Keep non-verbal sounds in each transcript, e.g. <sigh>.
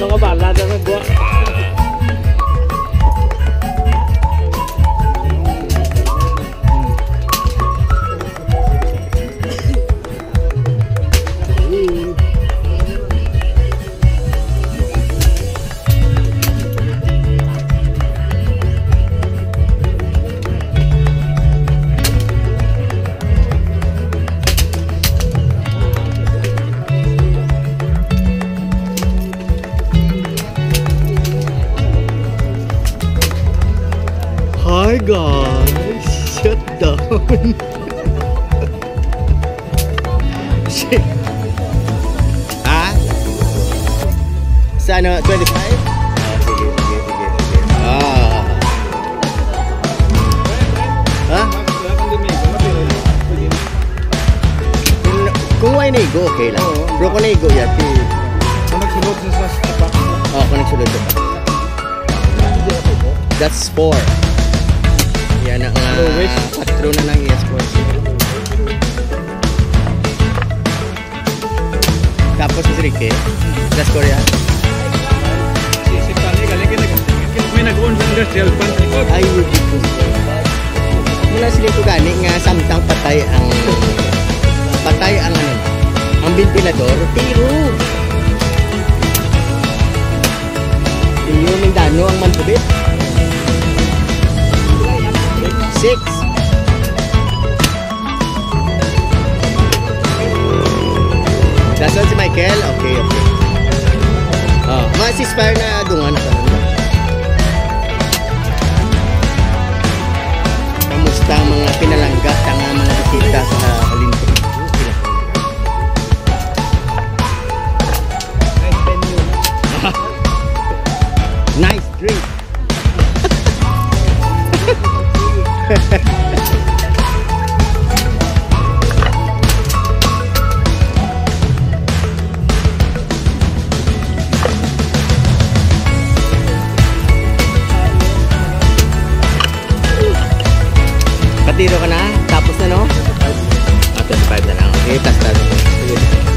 那我把辣椒面给 guys, shut down. <laughs> Shit. Ha? Sa ano, 25? Ah. Ah. Ha? Kung, why naigo, okay lang. Oo. Pero kung naigo, yati. Kung nagsulod sa sa tapak. Oh, kung nagsulod ka pa. That's 4. Lowest. patro na ng eSports. Tapos si Ricky, galing kay nag may nag-on sa industrial plant. Ay, ko. Mula sila ko gani nga samtang patay ang patay ang ano ang ventilador, tiro. Tiyo Mindano ang mantubit. Six. Dasan si Michael? Okay, okay. Oh, mga ceasefire na dungan na Katiro ka na? Tapos na no? Ah, 25 na lang. Okay, tas tas. Sige.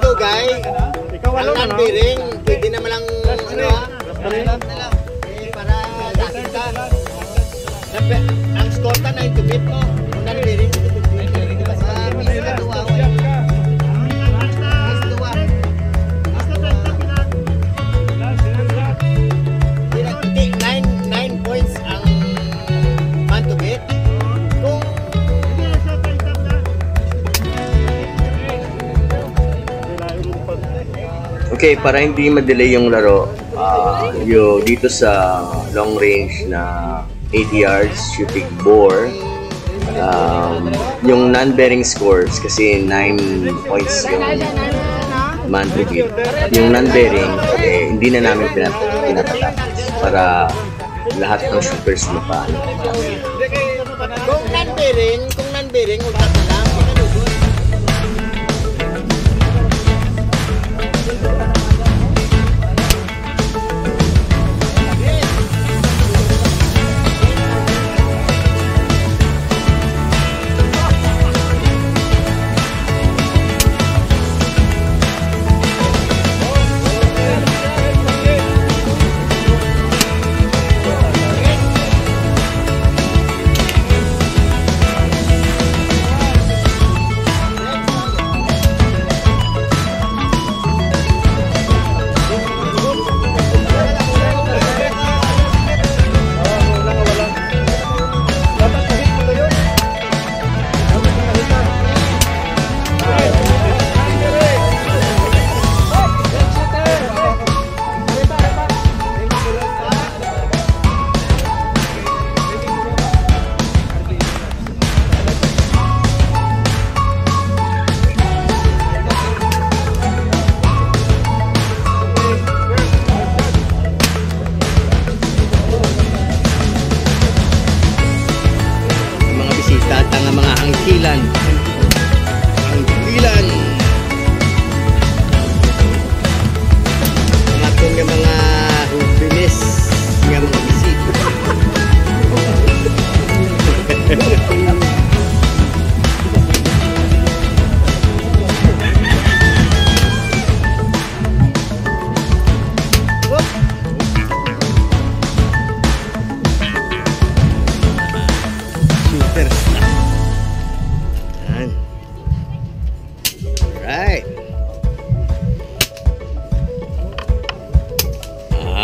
Magdugay, ang non-bearing, pwede naman lang, ano ha? Eh, para ka. Nape- Ang score ta 9 to beat mo. Kung non-bearing, Okay, para hindi ma-delay yung laro, ah, yung dito sa long range na 80 yards shooting bore, um, yung non-bearing scores kasi 9 points yung man to beat. Yung non-bearing, eh, hindi na namin pinat pinapatapos para lahat ng shooters na pa. Kung non-bearing, kung non-bearing, huwag na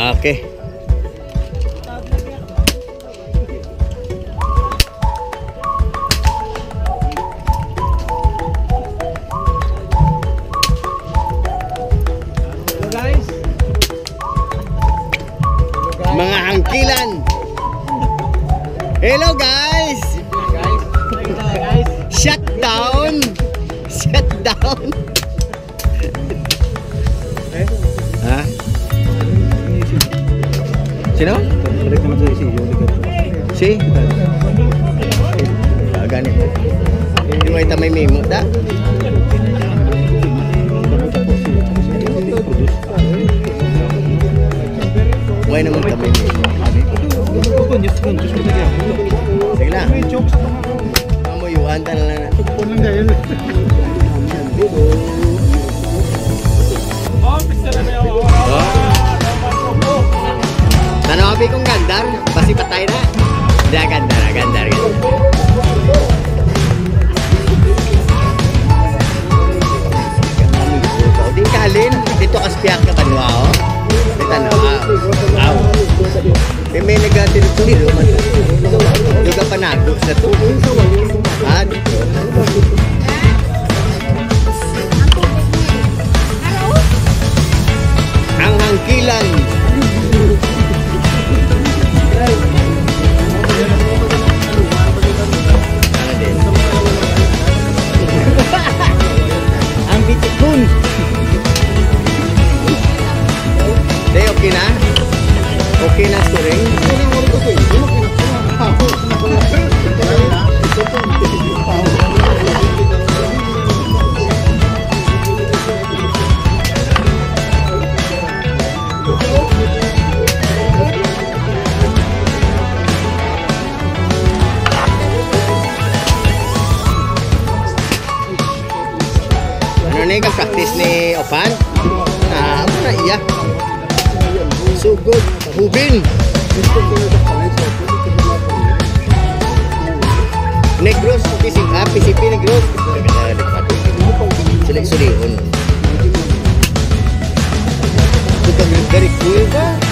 Guys. Mga hangkilan. Hello guys. Shut down. Shut down. <laughs> Ha? Sino? balik naman sa isi, yung ligat. Si? Ah, ganito. Hindi mo ita may memo, da? Huwag naman ita may memo. Sige na. Mamuyuhan ta na lang. Oh. Nanawabi kong gandar. Basi patay na. Hindi, gandar, Ano na yung practice ni Opan? Ah, ano na iya? So good. Hubin. Negros, pising ah, PCP Negros. Sulik-sulikon. Ito ka very cool